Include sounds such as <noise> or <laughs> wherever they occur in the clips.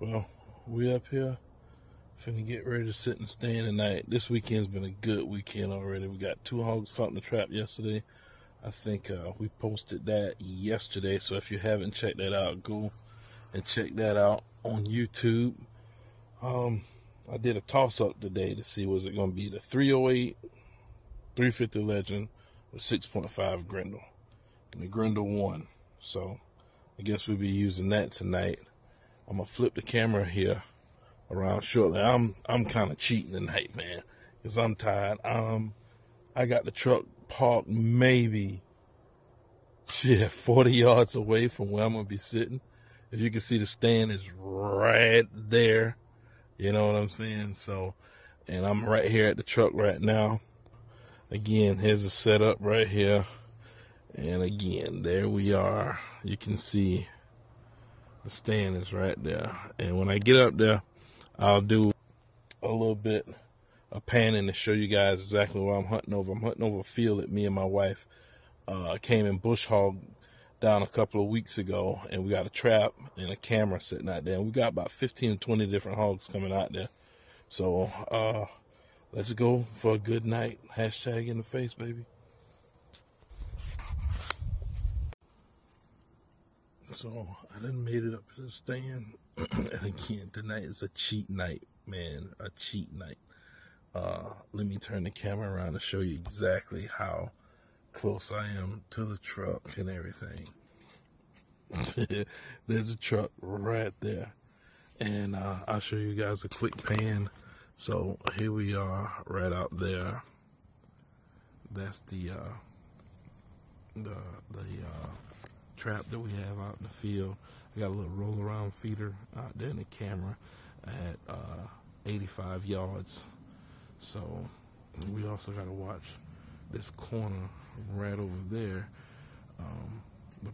Well, we up here finna get ready to sit and stand tonight. This weekend's been a good weekend already. We got two hogs caught in the trap yesterday. I think uh, we posted that yesterday. So if you haven't checked that out, go and check that out on YouTube. Um, I did a toss up today to see was it going to be the 308, 350 Legend, or 6.5 Grendel. And the Grendel won. So I guess we'll be using that tonight. I'm gonna flip the camera here around shortly. I'm I'm kind of cheating tonight, man, because I'm tired. Um, I got the truck parked maybe yeah <laughs> 40 yards away from where I'm gonna be sitting. If you can see, the stand is right there. You know what I'm saying? So, and I'm right here at the truck right now. Again, here's the setup right here. And again, there we are. You can see the stand is right there. And when I get up there, I'll do a little bit of panning to show you guys exactly what I'm hunting over. I'm hunting over a field that me and my wife uh, came in bush hog down a couple of weeks ago, and we got a trap and a camera sitting out there. And we got about 15 to 20 different hogs coming out there. So uh, let's go for a good night. Hashtag in the face, baby. So I done made it up to the stand. <clears throat> and again, tonight is a cheat night, man. A cheat night. Uh, let me turn the camera around to show you exactly how close I am to the truck and everything. <laughs> There's a truck right there. And uh, I'll show you guys a quick pan. So here we are right out there. That's the uh, the the uh, trap that we have out in the field. I got a little roll around feeder out there in the camera at uh, 85 yards. So we also got to watch this corner right over there. Um, the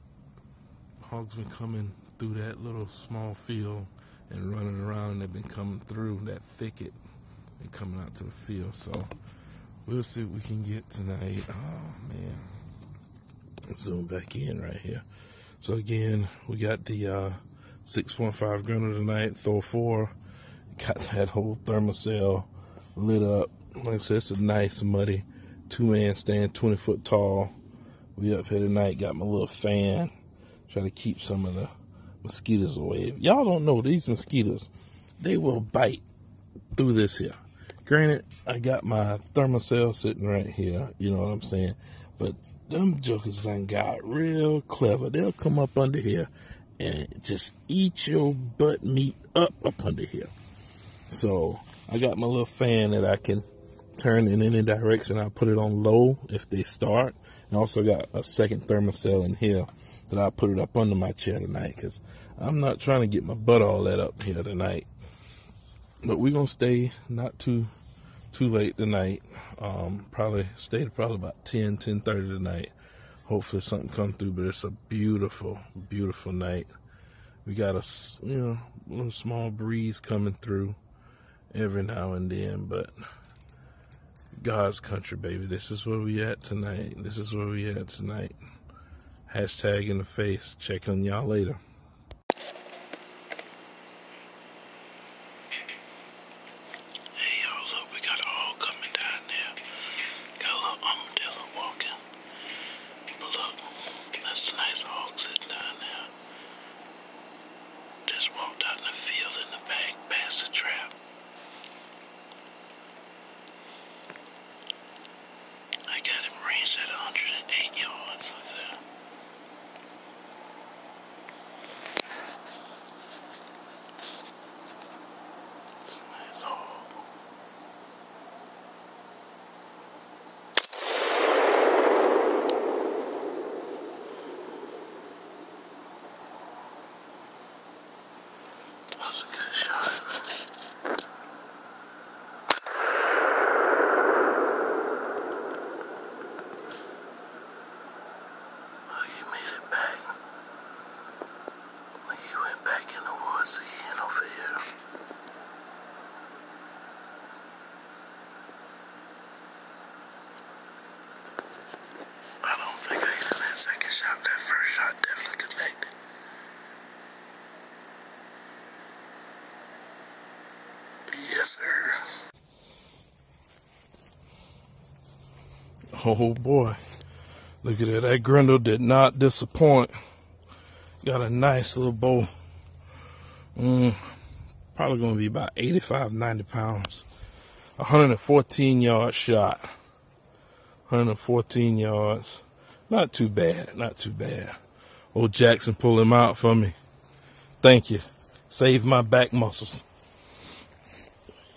hogs been coming through that little small field and running around and they've been coming through that thicket and coming out to the field. So we'll see what we can get tonight. Oh man. Zoom back in right here. So again, we got the uh, 6.5 Grendel tonight, Thor 4. Got that whole Thermacell lit up. Like I said, it's a nice, muddy two-man stand, 20 foot tall. We up here tonight, got my little fan. Try to keep some of the mosquitoes away. Y'all don't know, these mosquitoes, they will bite through this here. Granted, I got my Thermacell sitting right here, you know what I'm saying? But them jokers done got real clever. They'll come up under here and just eat your butt meat up up under here. So I got my little fan that I can turn in any direction. I put it on low if they start. And also got a second Thermacell in here that I put it up under my chair tonight because I'm not trying to get my butt all that up here tonight. But we're gonna stay not too too late tonight. Um, probably stayed probably about 10, 10 30 tonight. Hopefully something come through, but it's a beautiful, beautiful night. We got a you know little small breeze coming through every now and then, but God's country, baby. This is where we at tonight. This is where we at tonight. Hashtag in the face. Check on y'all later. Oh boy. Look at that. That Grendel did not disappoint. Got a nice little bow. Mm, probably going to be about 85, 90 pounds. 114 yard shot. 114 yards. Not too bad. Not too bad. Old Jackson pull him out for me. Thank you. Save my back muscles.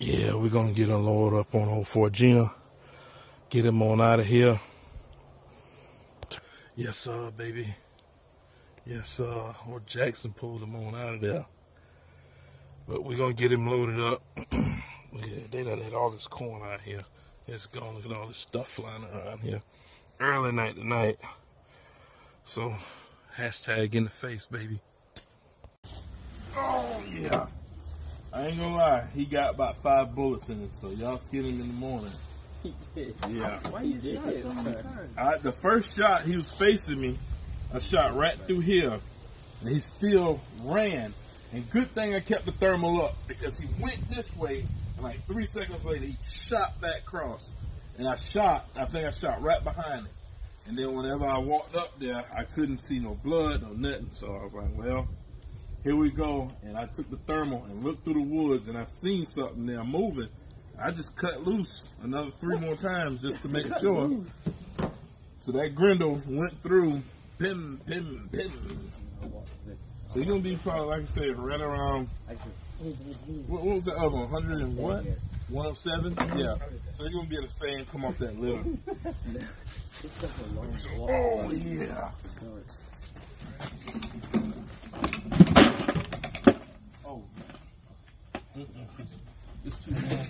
Yeah, we're going to get unloaded up on old Fort Gina. Get him on out of here. Yes, sir, baby. Yes, sir. Old Jackson pulled him on out of there. But we're going to get him loaded up. <clears throat> yeah, they done had all this corn out here. It's gone. Look at all this stuff flying around here. Early night tonight. So, hashtag in the face, baby. Oh, yeah. I ain't gonna lie. He got about five bullets in him, so y'all skin him in the morning. Yeah. Why you did it so many times? I, the first shot, he was facing me. I shot right through here, and he still ran. And good thing I kept the thermal up because he went this way, and like three seconds later, he shot that cross. And I shot, I think I shot right behind him. And then whenever I walked up there, I couldn't see no blood, no nothing. So I was like, well, here we go. And I took the thermal and looked through the woods, and I seen something there moving. I just cut loose another three more <laughs> times just to make sure. So that Grendel went through, pim, pim, pim. So you're gonna be probably, like I said, right around. What, what was the other one? 100 and what? 107? Yeah. So you're gonna be able to say and come off that little. Oh yeah. Oh. It's too long.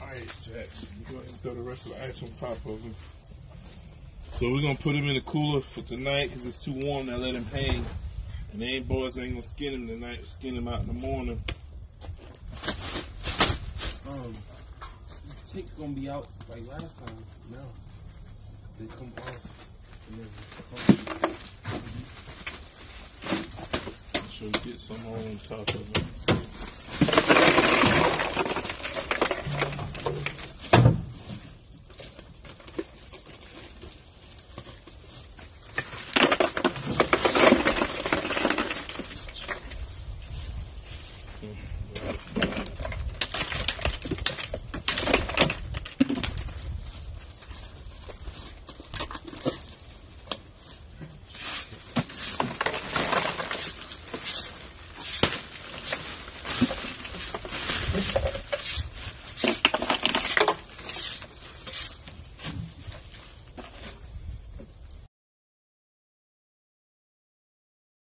Alright, Jackson. Go ahead and throw the rest of the ice on top of him. So we're gonna put him in the cooler for tonight because it's too warm. Now let him hang. And they ain't boys ain't gonna skin him tonight. We'll skin him out in the morning. Um, tick's gonna be out like last time. No, they come off. And then come. So get some on top of him.